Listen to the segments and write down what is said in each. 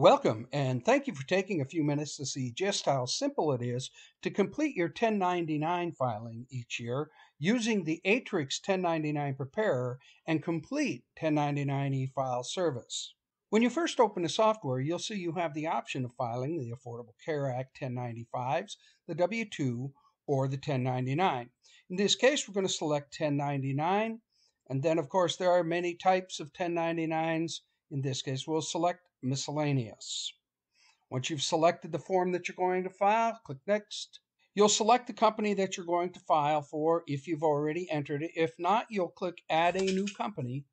Welcome, and thank you for taking a few minutes to see just how simple it is to complete your 1099 filing each year using the Aatrix 1099 Preparer and Complete 1099 e-file service. When you first open the software, you'll see you have the option of filing the Affordable Care Act 1095s, the W-2, or the 1099. In this case, we're going to select 1099, and then of course there are many types of 1099s. In this case, we'll select miscellaneous. Once you've selected the form that you're going to file, click Next. You'll select the company that you're going to file for if you've already entered it. If not, you'll click Add a New Company,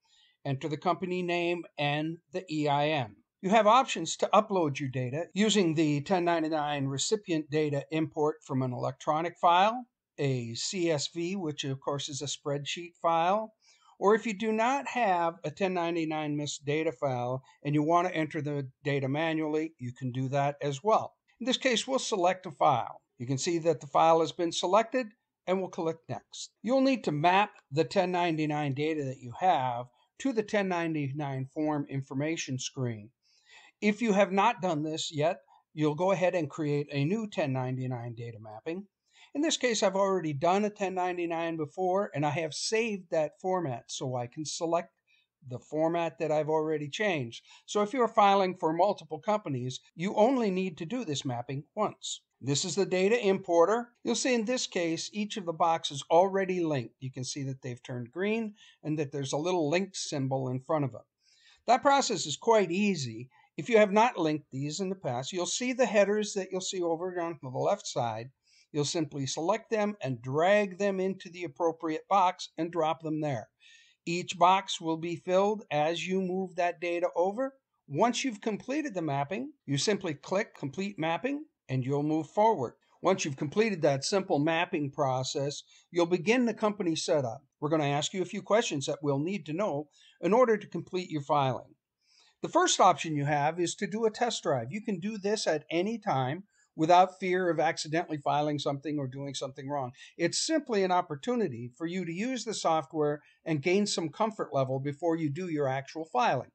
enter the company name and the EIN. You have options to upload your data using the 1099 recipient data import from an electronic file, a CSV, which of course is a spreadsheet file, or if you do not have a 1099 MIS data file and you want to enter the data manually, you can do that as well. In this case, we'll select a file. You can see that the file has been selected and we'll click Next. You'll need to map the 1099 data that you have to the 1099 form information screen. If you have not done this yet, you'll go ahead and create a new 1099 data mapping. In this case, I've already done a 1099 before and I have saved that format so I can select the format that I've already changed. So if you're filing for multiple companies, you only need to do this mapping once. This is the data importer. You'll see in this case, each of the boxes already linked. You can see that they've turned green and that there's a little link symbol in front of them. That process is quite easy. If you have not linked these in the past, you'll see the headers that you'll see over on the left side. You'll simply select them and drag them into the appropriate box and drop them there. Each box will be filled as you move that data over. Once you've completed the mapping, you simply click Complete Mapping and you'll move forward. Once you've completed that simple mapping process, you'll begin the company setup. We're going to ask you a few questions that we'll need to know in order to complete your filing. The first option you have is to do a test drive. You can do this at any time without fear of accidentally filing something or doing something wrong. It's simply an opportunity for you to use the software and gain some comfort level before you do your actual filing.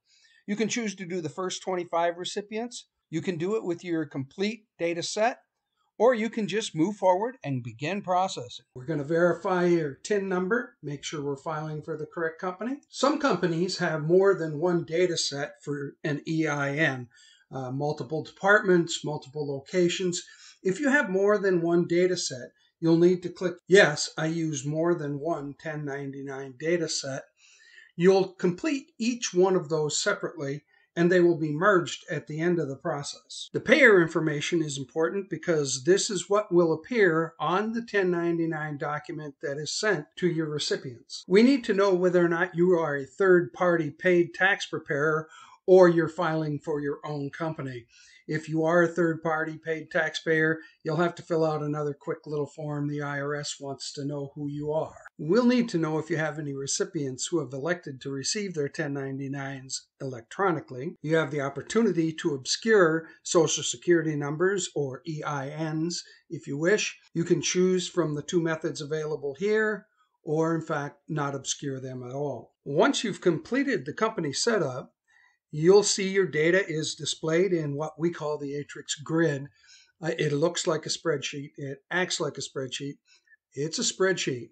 You can choose to do the first 25 recipients. You can do it with your complete data set, or you can just move forward and begin processing. We're going to verify your TIN number, make sure we're filing for the correct company. Some companies have more than one data set for an EIN uh, multiple departments, multiple locations. If you have more than one data set, you'll need to click Yes, I use more than one 1099 data set. You'll complete each one of those separately and they will be merged at the end of the process. The payer information is important because this is what will appear on the 1099 document that is sent to your recipients. We need to know whether or not you are a third party paid tax preparer or you're filing for your own company. If you are a third party paid taxpayer, you'll have to fill out another quick little form the IRS wants to know who you are. We'll need to know if you have any recipients who have elected to receive their 1099s electronically. You have the opportunity to obscure Social Security numbers or EINs if you wish. You can choose from the two methods available here or in fact not obscure them at all. Once you've completed the company setup, you'll see your data is displayed in what we call the Aatrix grid. Uh, it looks like a spreadsheet. It acts like a spreadsheet. It's a spreadsheet.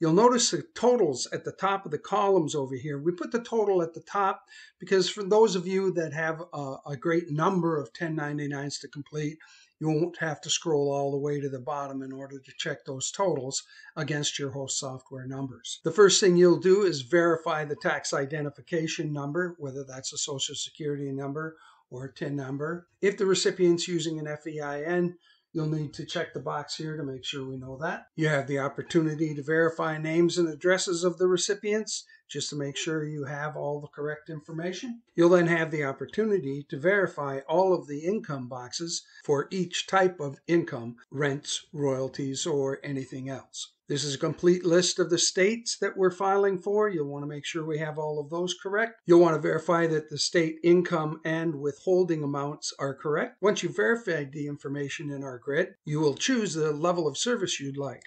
You'll notice the totals at the top of the columns over here. We put the total at the top because for those of you that have a, a great number of 1099s to complete, you won't have to scroll all the way to the bottom in order to check those totals against your host software numbers. The first thing you'll do is verify the tax identification number, whether that's a social security number or a TIN number. If the recipient's using an FEIN, You'll need to check the box here to make sure we know that. You have the opportunity to verify names and addresses of the recipients just to make sure you have all the correct information. You'll then have the opportunity to verify all of the income boxes for each type of income, rents, royalties, or anything else. This is a complete list of the states that we're filing for. You'll want to make sure we have all of those correct. You'll want to verify that the state income and withholding amounts are correct. Once you've verified the information in our grid, you will choose the level of service you'd like.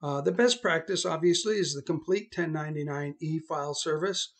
Uh, the best practice, obviously, is the complete 1099 e-file service.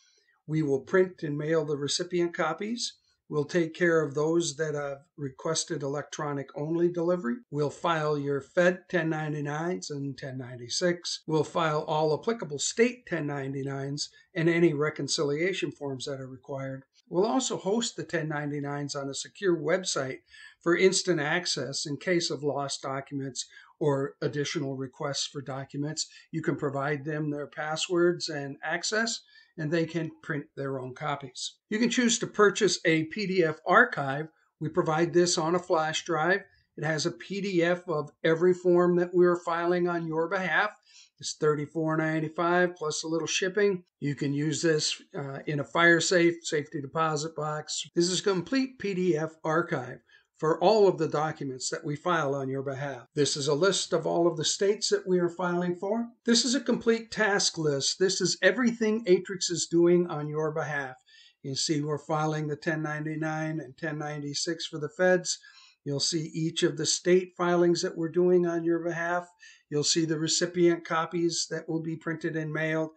We will print and mail the recipient copies. We'll take care of those that have requested electronic only delivery. We'll file your Fed 1099s and 1096. We'll file all applicable state 1099s and any reconciliation forms that are required. We'll also host the 1099s on a secure website for instant access in case of lost documents or additional requests for documents. You can provide them their passwords and access, and they can print their own copies. You can choose to purchase a PDF archive. We provide this on a flash drive. It has a PDF of every form that we're filing on your behalf. It's $34.95 plus a little shipping. You can use this uh, in a fire safe, safety deposit box. This is a complete PDF archive for all of the documents that we file on your behalf. This is a list of all of the states that we are filing for. This is a complete task list. This is everything Aatrix is doing on your behalf. You see we're filing the 1099 and 1096 for the feds. You'll see each of the state filings that we're doing on your behalf. You'll see the recipient copies that will be printed and mailed.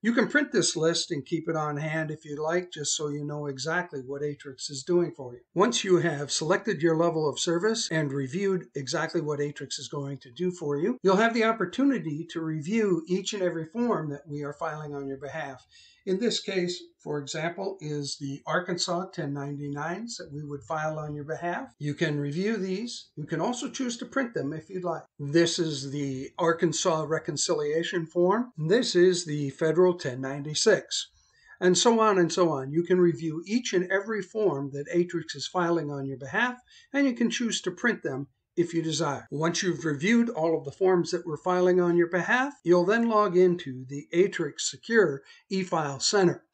You can print this list and keep it on hand if you like, just so you know exactly what Aatrix is doing for you. Once you have selected your level of service and reviewed exactly what Aatrix is going to do for you, you'll have the opportunity to review each and every form that we are filing on your behalf. In this case, for example, is the Arkansas 1099s that we would file on your behalf. You can review these. You can also choose to print them if you'd like. This is the Arkansas reconciliation form. This is the federal 1096 and so on and so on. You can review each and every form that Aatrix is filing on your behalf, and you can choose to print them if you desire. Once you've reviewed all of the forms that we're filing on your behalf, you'll then log into the Aatrix Secure eFile Center.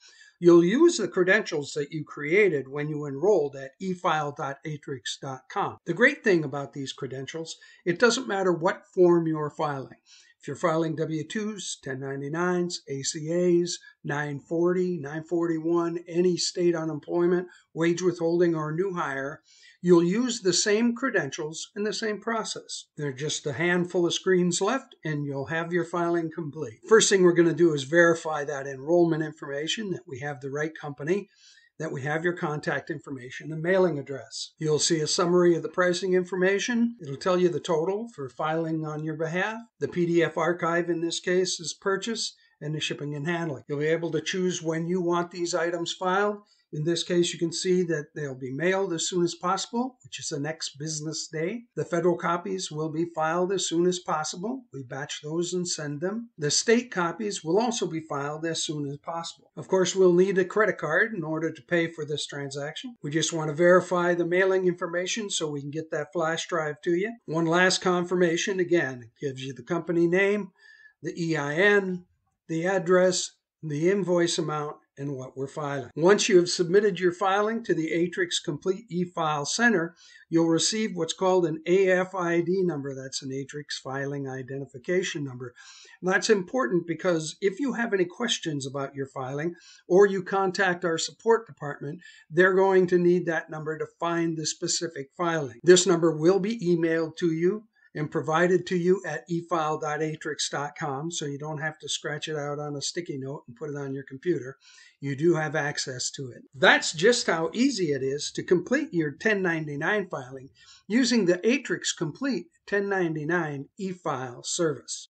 You'll use the credentials that you created when you enrolled at efile.aatrix.com. The great thing about these credentials, it doesn't matter what form you're filing. If you're filing W-2s, 1099s, ACAs, 940, 941, any state unemployment, wage withholding, or new hire, You'll use the same credentials and the same process. There are just a handful of screens left and you'll have your filing complete. First thing we're going to do is verify that enrollment information, that we have the right company, that we have your contact information and mailing address. You'll see a summary of the pricing information. It'll tell you the total for filing on your behalf. The PDF archive in this case is purchased and the shipping and handling. You'll be able to choose when you want these items filed in this case, you can see that they'll be mailed as soon as possible, which is the next business day. The federal copies will be filed as soon as possible. We batch those and send them. The state copies will also be filed as soon as possible. Of course, we'll need a credit card in order to pay for this transaction. We just want to verify the mailing information so we can get that flash drive to you. One last confirmation again, it gives you the company name, the EIN, the address, the invoice amount, and what we're filing. Once you have submitted your filing to the Aatrix Complete eFile Center, you'll receive what's called an AFID number. That's an Aatrix Filing Identification Number. And that's important because if you have any questions about your filing or you contact our support department, they're going to need that number to find the specific filing. This number will be emailed to you and provided to you at efile.aatrix.com, so you don't have to scratch it out on a sticky note and put it on your computer. You do have access to it. That's just how easy it is to complete your 1099 filing using the Aatrix Complete 1099 e-file service.